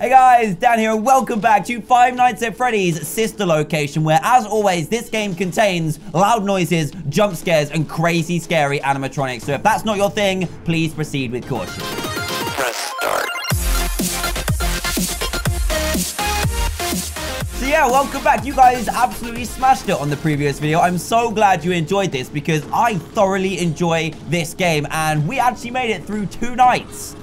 Hey guys, Dan here and welcome back to Five Nights at Freddy's sister location where, as always, this game contains loud noises, jump scares, and crazy scary animatronics. So if that's not your thing, please proceed with caution. Press start. So yeah, welcome back. You guys absolutely smashed it on the previous video. I'm so glad you enjoyed this because I thoroughly enjoy this game and we actually made it through two nights.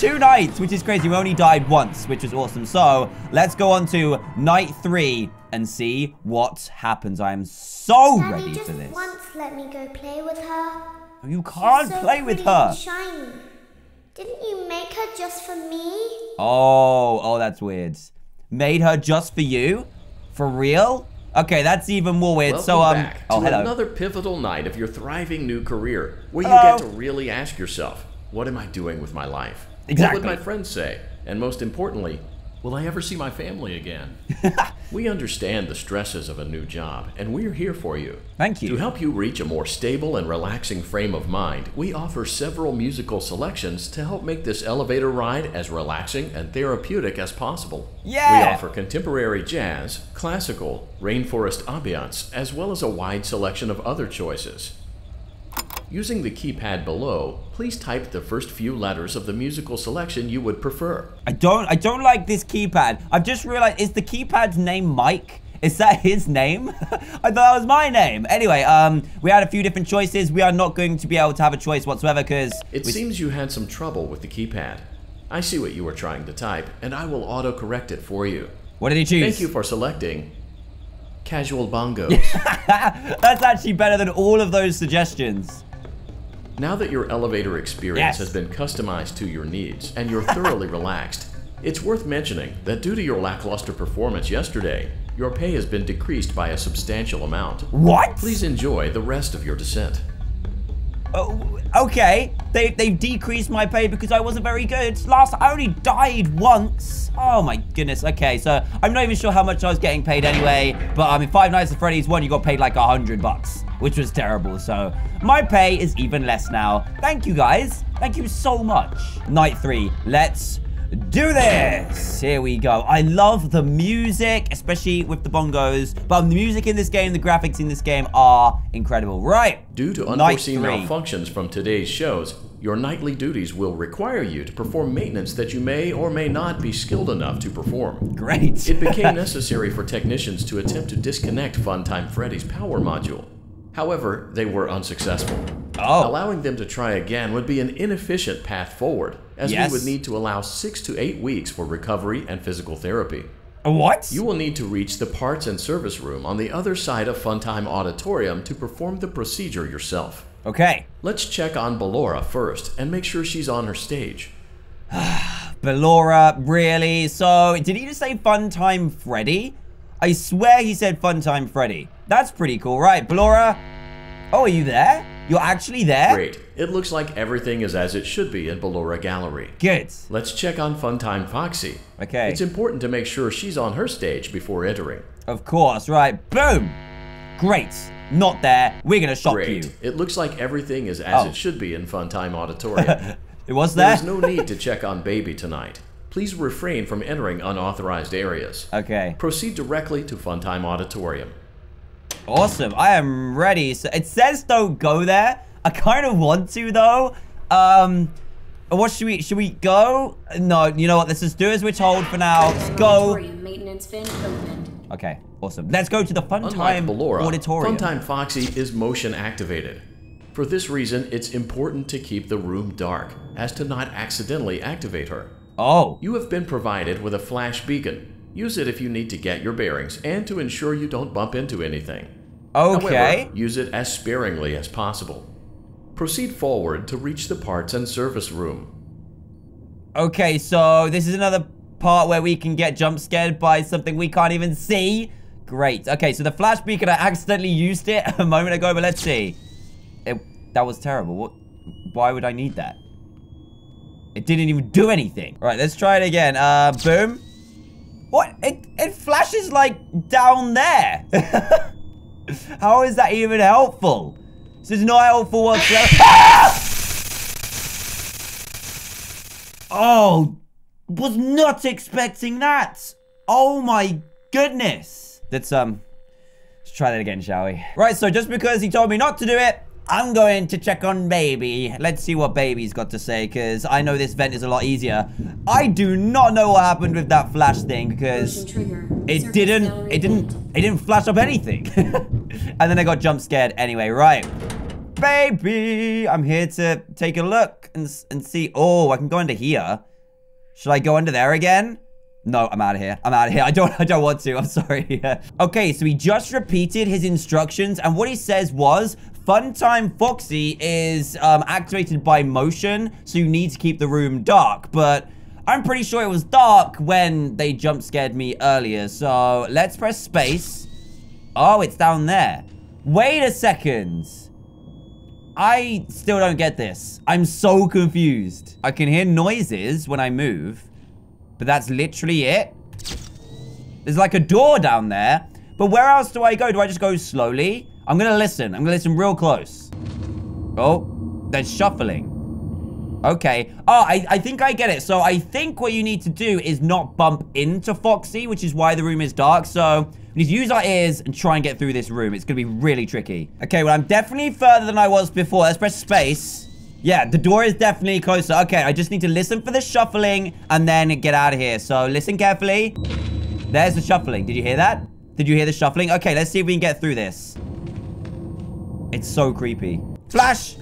Two nights, which is crazy. We only died once, which was awesome. So let's go on to night three and see what happens. I am so Daddy ready for this. once let me go play with her. You can't so play with her. and shiny. Didn't you make her just for me? Oh, oh, that's weird. Made her just for you? For real? Okay, that's even more weird. Welcome so, um, back oh, to hello. another pivotal night of your thriving new career, where you get to really ask yourself, "What am I doing with my life? Exactly. What would my friends say? And most importantly, will I ever see my family again?" we understand the stresses of a new job, and we're here for you. Thank you. To help you reach a more stable and relaxing frame of mind, we offer several musical selections to help make this elevator ride as relaxing and therapeutic as possible. Yeah. We offer contemporary jazz, classical, rainforest ambiance, as well as a wide selection of other choices. Using the keypad below, please type the first few letters of the musical selection you would prefer. I don't, I don't like this keypad. I've just realized, is the keypad's name Mike? Is that his name? I thought that was my name. Anyway, um, we had a few different choices. We are not going to be able to have a choice whatsoever because It seems you had some trouble with the keypad. I see what you were trying to type, and I will autocorrect it for you. what did he choose? Thank you for selecting Casual Bongos. That's actually better than all of those suggestions. Now that your elevator experience Yes. has been customized to your needs and you're thoroughly relaxed, it's worth mentioning that due to your lackluster performance yesterday, your pay has been decreased by a substantial amount. What? Please enjoy the rest of your descent. Oh, okay. They, they've decreased my pay because I wasn't very good. Last, I only died once. Oh my goodness. Okay, so I'm not even sure how much I was getting paid anyway. But I mean, Five Nights at Freddy's one, you got paid like a hundred bucks, which was terrible. So my pay is even less now. Thank you guys. Thank you so much. Night three. Let's do this. Here we go. I love the music, especially with the bongos. But the music in this game, the graphics in this game are incredible. Right. Due to unforeseen malfunctions from today's shows, your nightly duties will require you to perform maintenance that you may or may not be skilled enough to perform. Great. It became necessary for technicians to attempt to disconnect Funtime Freddy's power module. However, they were unsuccessful. Oh. Allowing them to try again would be an inefficient path forward, as Yes. we would need to allow six to eight weeks for recovery and physical therapy. What? You will need to reach the parts and service room on the other side of Funtime Auditorium to perform the procedure yourself. Okay. Let's check on Ballora first and make sure she's on her stage. Ballora, really? So, did he just say Funtime Freddy? I swear he said Funtime Freddy. That's pretty cool, right? Ballora? Oh, are you there? You're actually there? Great. It looks like everything is as it should be in Ballora Gallery. Good. Let's check on Funtime Foxy. Okay. It's important to make sure she's on her stage before entering. Of course, right. Boom. Great. Not there. We're gonna shock Great. you. It looks like everything is as Oh. it should be in Funtime Auditorium. It was there? There's no need to check on Baby tonight. Please refrain from entering unauthorized areas. Okay. Proceed directly to Funtime Auditorium. Awesome. I am ready. So it says don't go there. I kind of want to though. Um, what should we? Should we go? No. You know what? Let's just do as we're told for now. Let's go. Auditorium maintenance vent opened. Okay. Awesome. Let's go to the Funtime Ballora, Auditorium. Funtime Foxy is motion activated. For this reason, it's important to keep the room dark, as to not accidentally activate her. Oh. You have been provided with a flash beacon. Use it if you need to get your bearings and to ensure you don't bump into anything. Okay. However, use it as sparingly as possible. Proceed forward to reach the parts and service room. Okay. So this is another part where we can get jump scared by something we can't even see. Great. Okay. So the flash beacon, I accidentally used it a moment ago, but let's see. It, that was terrible. What? Why would I need that? It didn't even do anything. All right, let's try it again. Uh, boom. What? It it flashes like down there. How is that even helpful? This is not helpful whatsoever. Oh, was not expecting that. Oh my goodness. Let's, um, let's try that again, shall we? Right, so just because he told me not to do it, I'm going to check on Baby. Let's see what Baby's got to say, because I know this vent is a lot easier. I do not know what happened with that flash thing, because it didn't, it didn't, it didn't flash up anything. and then I got jump scared anyway, right. Baby, I'm here to take a look and, and see. Oh, I can go under here. Should I go under there again? No, I'm out of here. I'm out of here. I don't I don't want to. I'm sorry. okay, so he just repeated his instructions and what he says was Funtime Foxy is um, activated by motion, so you need to keep the room dark, but I'm pretty sure it was dark when they jump scared me earlier. So, let's press space. Oh, it's down there. Wait a second. I still don't get this. I'm so confused. I can hear noises when I move, but that's literally it. There's like a door down there, but where else do I go? Do I just go slowly? I'm gonna listen. I'm gonna listen real close. Oh, there's shuffling. Okay. Oh, I, I think I get it. So I think what you need to do is not bump into Foxy, which is why the room is dark. So we need to use our ears and try and get through this room. It's going to be really tricky. Okay, well, I'm definitely further than I was before. Let's press space. Yeah, the door is definitely closer. Okay, I just need to listen for the shuffling and then get out of here. So listen carefully. There's the shuffling. Did you hear that? Did you hear the shuffling? Okay, let's see if we can get through this. It's so creepy. Flash!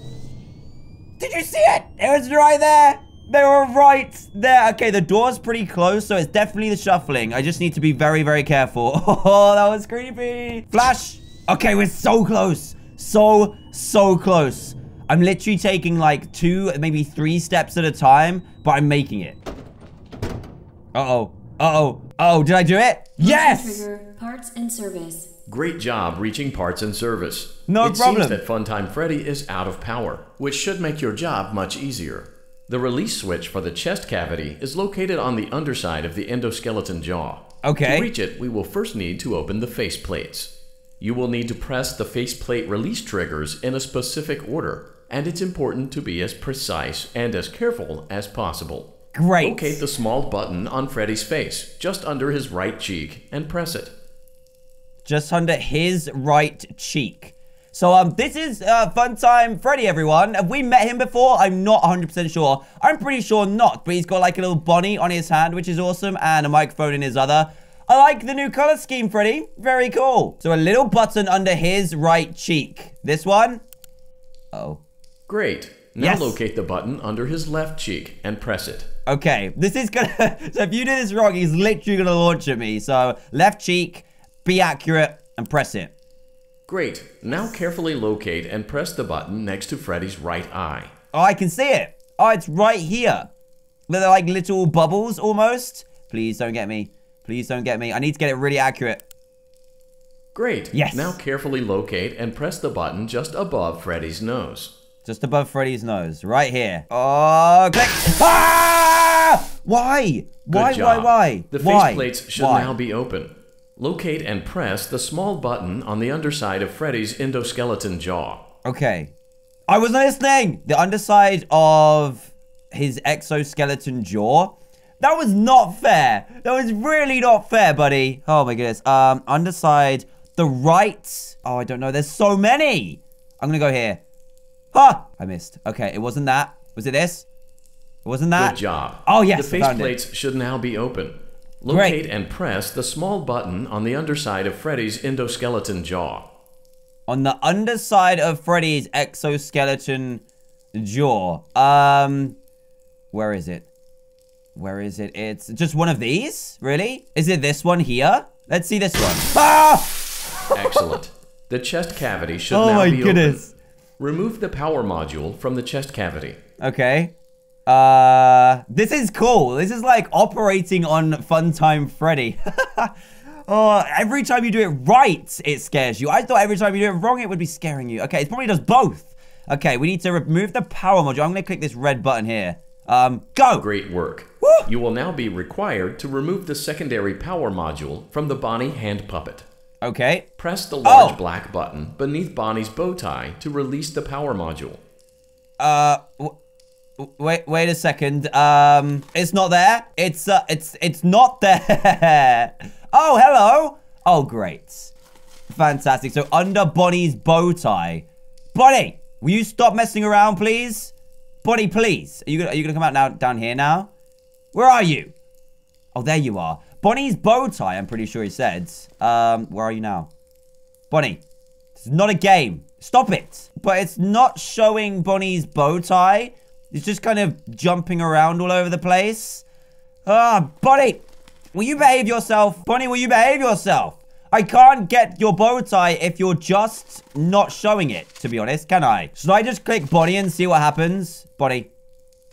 Did you see it? It was right there. They were right there. Okay, the door's pretty close, so it's definitely the shuffling. I just need to be very, very careful. Oh, that was creepy. Flash. Okay, we're so close. So, so close. I'm literally taking like two, maybe three steps at a time, but I'm making it. Uh-oh. Uh-oh. Uh-oh, did I do it? Motion Yes! Trigger. Parts and service. Great job reaching parts and service. No it problem. seems that Funtime Freddy is out of power, which should make your job much easier. The release switch for the chest cavity is located on the underside of the endoskeleton jaw. Okay. To reach it, we will first need to open the face plates. You will need to press the faceplate release triggers in a specific order, and it's important to be as precise and as careful as possible. Great. Locate the small button on Freddy's face, just under his right cheek, and press it. just under his right cheek. So, um, this is, uh, Funtime Freddy, everyone. Have we met him before? I'm not 100% sure. I'm pretty sure not, but he's got, like, a little bunny on his hand, which is awesome, and a microphone in his other. I like the new color scheme, Freddy. Very cool. So, a little button under his right cheek. This one? Oh. Great. Now Yes. locate the button under his left cheek and press it. Okay, this is gonna... so, if you do this wrong, he's literally gonna launch at me. So, left cheek, be accurate, and press it. Great. Now carefully locate and press the button next to Freddy's right eye. Oh, I can see it. Oh, it's right here. They're like little bubbles almost. Please don't get me. Please don't get me. I need to get it really accurate. Great. Yes. Now carefully locate and press the button just above Freddy's nose. Just above Freddy's nose. Right here. Oh, click. Ah! Why? Why, why, why? The why? faceplates should Why? now be open. Locate and press the small button on the underside of Freddy's endoskeleton jaw. Okay. I was listening. The underside of his exoskeleton jaw. That was not fair. That was really not fair, buddy. Oh my goodness. Um, underside, the right. Oh, I don't know. There's so many. I'm gonna go here. Ha! I missed. Okay, it wasn't that. Was it this? Wasn't that. Good job. Oh, yes, The faceplates should now be open. Great. Locate and press the small button on the underside of Freddy's endoskeleton jaw. On the underside of Freddy's exoskeleton jaw. Um, where is it? Where is it? It's just one of these? Really? Is it this one here? Let's see this one. Ah! Excellent. The chest cavity should Oh now my be goodness. open. Remove the power module from the chest cavity. Okay. Uh, this is cool. This is like operating on Funtime Freddy. oh, every time you do it right, it scares you. I thought every time you do it wrong, it would be scaring you. Okay, it probably does both. Okay, we need to remove the power module. I'm gonna click this red button here. Um, go. Great work. Woo! You will now be required to remove the secondary power module from the Bonnie hand puppet. Okay. Press the large Oh. black button beneath Bonnie's bow tie to release the power module. Uh, wait, wait a second. Um, it's not there. It's uh, it's it's not there. oh, hello. Oh, great. Fantastic. So under Bonnie's bow tie. Bonnie, will you stop messing around, please? Bonnie, please. Are you gonna, are you gonna come out now down here now? Where are you? Oh, there you are. Bonnie's bow tie, I'm pretty sure he said. Um, where are you now? Bonnie, this is not a game. Stop it. But it's not showing Bonnie's bow tie. It's just kind of jumping around all over the place. Ah, Bonnie, will you behave yourself? Bonnie, will you behave yourself? I can't get your bow tie if you're just not showing it, to be honest, can I? Should I just click Bonnie and see what happens? Bonnie,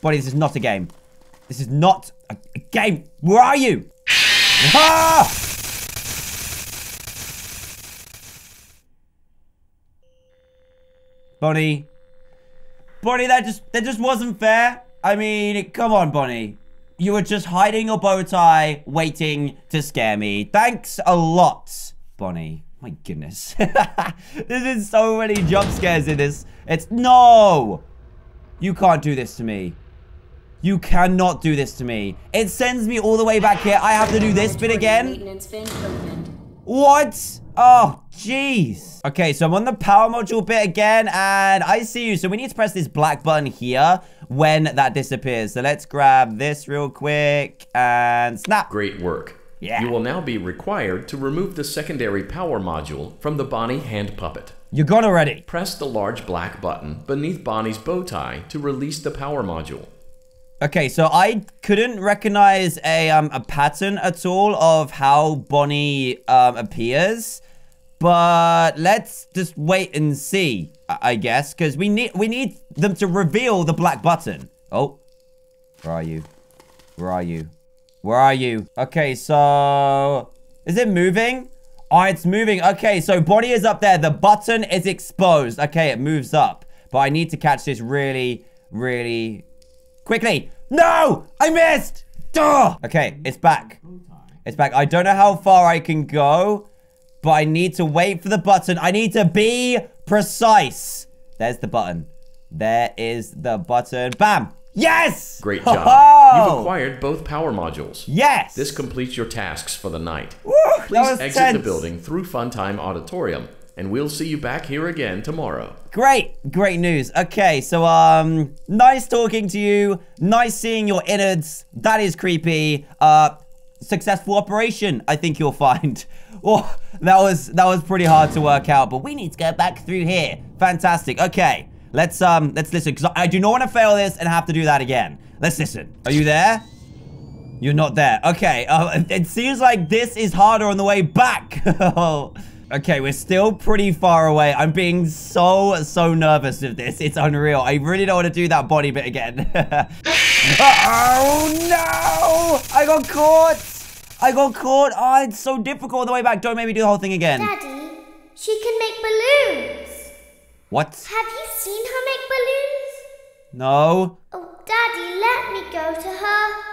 Bonnie, this is not a game. This is not a, a game. Where are you? Ah! Bonnie. Bonnie, that just that just wasn't fair. I mean, come on, Bonnie. You were just hiding your bow tie, waiting to scare me. Thanks a lot, Bonnie. My goodness. this is so many jump scares in this. It's no. You can't do this to me. You cannot do this to me. It sends me all the way back here. I have to do this bit again. Maintenance fin opened. What? Oh, jeez. Okay, so I'm on the power module bit again, and I see you. So we need to press this black button here when that disappears. So let's grab this real quick and snap. Great work. Yeah. You will now be required to remove the secondary power module from the Bonnie hand puppet. You're gone already. Press the large black button beneath Bonnie's bow tie to release the power module. Okay, so I couldn't recognize a um a pattern at all of how Bonnie um appears, but let's just wait and see. I, guess because we need we need them to reveal the black button. Oh, where are you? Where are you? Where are you? Okay, so is it moving? Oh, it's moving. Okay, so Bonnie is up there. The button is exposed. Okay, it moves up, but I need to catch this really, really Quickly! No! I missed! Duh! Okay, it's back. It's back. I don't know how far I can go, but I need to wait for the button. I need to be precise. There's the button. There is the button. Bam! Yes! Great job. Ho-ho! You've acquired both power modules. Yes! This completes your tasks for the night. Woo, Please exit the building through Funtime Auditorium, and we'll see you back here again tomorrow. Great, great news. Okay, so um, nice talking to you. Nice seeing your innards. That is creepy. Uh, successful operation. I think you'll find. Oh, that was that was pretty hard to work out, but we need to go back through here. Fantastic. Okay, let's um, let's listen because I do not want to fail this and have to do that again. Let's listen. Are you there? You're not there. Okay, uh, it seems like this is harder on the way back. okay, we're still pretty far away. I'm being so, so nervous with this. It's unreal. I really don't want to do that body bit again. oh, no! I got caught! I got caught. Oh, it's so difficult on the way back. Don't make me do the whole thing again. Daddy, she can make balloons. What? Have you seen her make balloons? No. Oh, Daddy, let me go to her.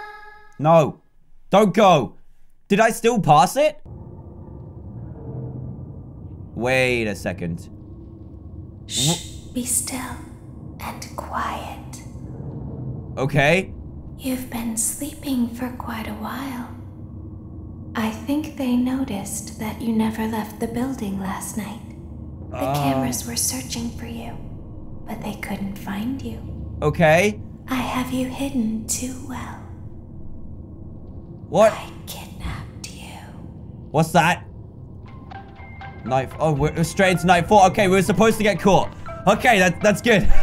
No. Don't go. Did I still pass it? Wait a second. Shh, be still and quiet. Okay. You've been sleeping for quite a while. I think they noticed that you never left the building last night. The ah. cameras were searching for you, but they couldn't find you. Okay. I have you hidden too well. What? I kidnapped you. What's that? Night. Oh, we're straight into night four. Okay, we were supposed to get caught. Okay, that, that's good.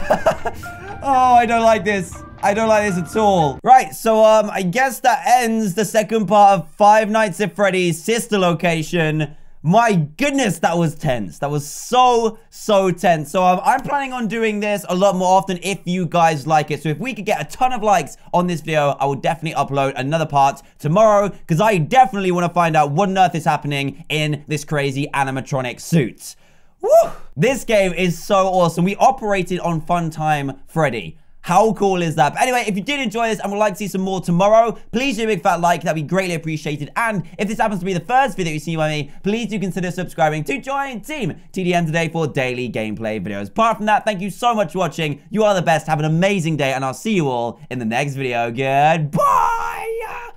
oh, I don't like this. I don't like this at all. Right, so um, I guess that ends the second part of Five Nights at Freddy's sister location. My goodness, that was tense. That was so, so tense. So I'm planning on doing this a lot more often if you guys like it. So if we could get a ton of likes on this video, I will definitely upload another part tomorrow because I definitely want to find out what on earth is happening in this crazy animatronic suit. Woo! This game is so awesome. We operated on Funtime Freddy. How cool is that? But anyway, if you did enjoy this and would like to see some more tomorrow, please do a big fat like. That'd be greatly appreciated. And if this happens to be the first video you see by me, please do consider subscribing to join Team TDM today for daily gameplay videos. Apart from that, thank you so much for watching. You are the best. Have an amazing day, and I'll see you all in the next video. Goodbye!